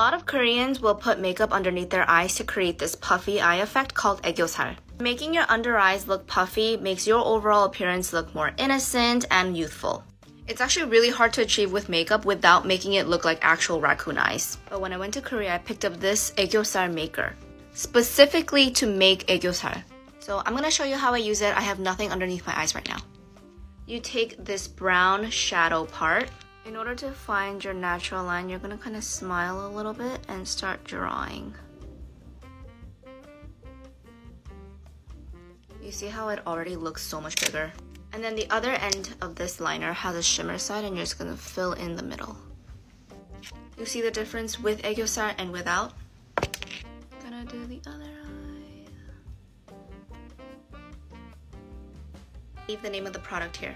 lot of Koreans will put makeup underneath their eyes to create this puffy eye effect called 애교살. Making your under eyes look puffy makes your overall appearance look more innocent and youthful. It's actually really hard to achieve with makeup without making it look like actual raccoon eyes. But when I went to Korea, I picked up this 애교살 maker, specifically to make 애교살. So I'm gonna show you how I use it. I have nothing underneath my eyes right now. You take this brown shadow part in order to find your natural line, you're going to kind of smile a little bit and start drawing. You see how it already looks so much bigger? And then the other end of this liner has a shimmer side and you're just going to fill in the middle. You see the difference with aegyosal and without? Gonna do the other eye. Leave the name of the product here.